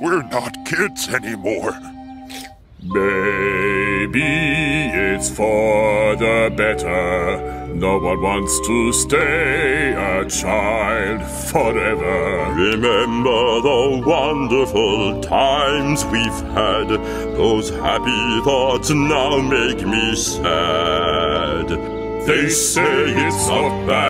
We're not kids anymore. Maybe it's for the better. No one wants to stay a child forever. Remember the wonderful times we've had. Those happy thoughts now make me sad. They say it's a bad.